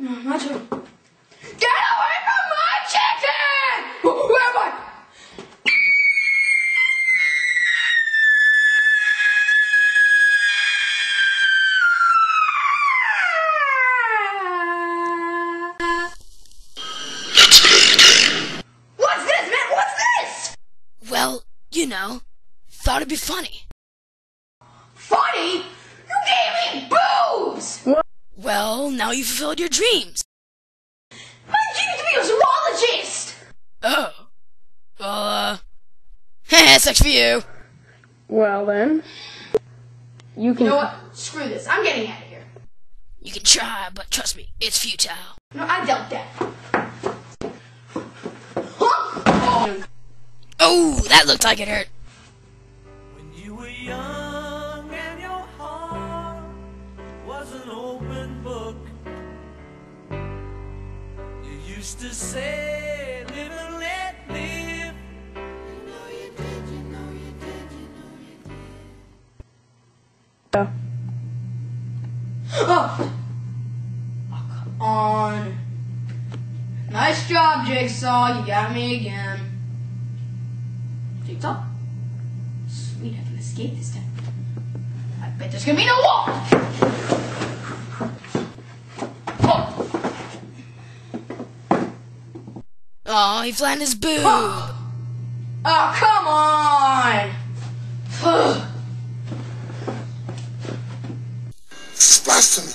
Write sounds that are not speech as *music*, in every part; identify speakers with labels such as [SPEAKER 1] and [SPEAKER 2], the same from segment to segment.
[SPEAKER 1] No, my turn. Get away from my chicken! Where am I? What's this, man? What's this?
[SPEAKER 2] Well, you know, thought it'd be funny.
[SPEAKER 1] Funny? You gave me boobs!
[SPEAKER 2] Well, now you've fulfilled your dreams.
[SPEAKER 1] My dream to be a zoologist!
[SPEAKER 2] Oh. Well, uh. *laughs* Heh, sucks for you.
[SPEAKER 3] Well then, you can.
[SPEAKER 1] You know what? Screw this. I'm getting out of here.
[SPEAKER 2] You can try, but trust me, it's futile.
[SPEAKER 1] No, I doubt that. Huh? Oh.
[SPEAKER 2] Oh, that looked like it hurt.
[SPEAKER 4] Used to say, live and let live. You know you did, you know you did, you know you did.
[SPEAKER 3] Oh.
[SPEAKER 1] Come on. Nice job, Jigsaw. You got me again. Jigsaw? Sweet, I can escape this time. I bet there's gonna be no wall!
[SPEAKER 2] Aw, he flattened his boob. *gasps*
[SPEAKER 1] Oh, come on!
[SPEAKER 5] This is blasphemy.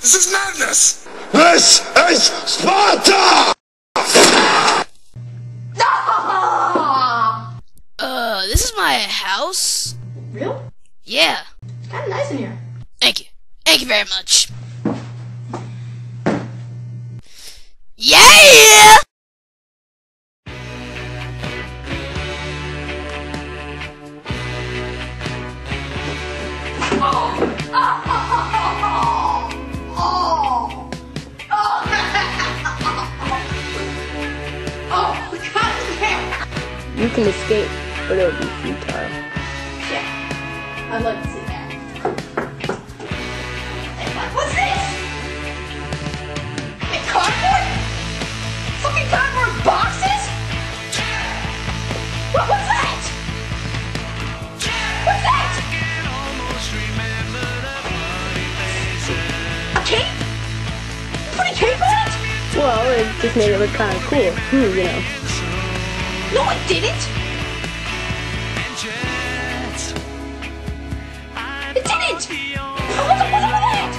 [SPEAKER 5] This is madness. This is Sparta! *laughs*
[SPEAKER 2] Uh, this is my house?
[SPEAKER 1] Real?
[SPEAKER 2] Yeah.
[SPEAKER 1] It's kinda nice in here.
[SPEAKER 2] Thank you. Thank you very much.
[SPEAKER 3] Can escape, but it'll be futile.
[SPEAKER 1] Yeah. I'd like to see that. What's this? Cardboard? Fucking cardboard boxes? What, what's that? What's that? A cape? You put a cape on it?
[SPEAKER 3] Well, it just made it look kind of cool. Hmm, you know.
[SPEAKER 1] No, it didn't. It didn't. What's up, what's that?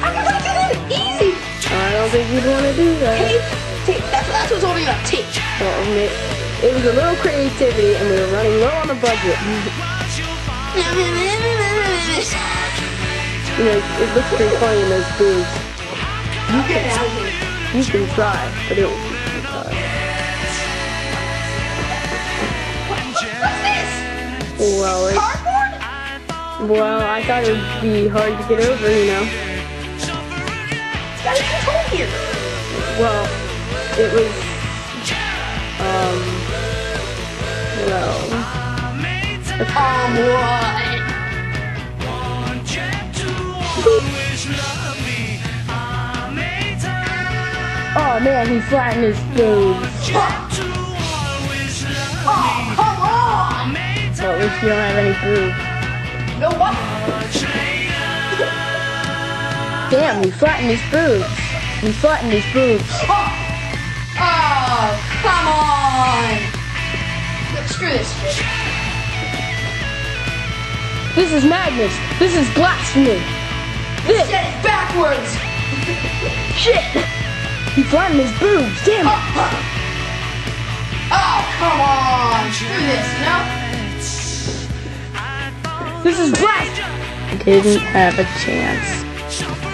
[SPEAKER 1] How can I do that? Easy.
[SPEAKER 3] I don't think you'd want to do that.
[SPEAKER 1] Tape, tape. That's, that's what's holding up.
[SPEAKER 3] Well, it, it was a little creativity, and we were running low on the budget. *laughs* You know, it looks pretty funny in those boobs.
[SPEAKER 1] You get out of here.
[SPEAKER 3] You can try, but it Well, it, well, I thought it would be hard to get over, you know.
[SPEAKER 1] It's got a here.
[SPEAKER 3] Well, it was, um, well,
[SPEAKER 1] Um, what?
[SPEAKER 3] oh man, he flattened his boobs. Least you don't have any boobs.
[SPEAKER 1] No, what?
[SPEAKER 3] Damn, he flattened his boobs. He flattened his boobs.
[SPEAKER 1] Oh, oh come on. Look, screw this shit.
[SPEAKER 3] This is madness. This is blasphemy. This
[SPEAKER 1] Get it backwards.
[SPEAKER 3] shit. He flattened his boobs. Damn it.
[SPEAKER 1] Oh, This
[SPEAKER 3] is blast! Didn't have a chance.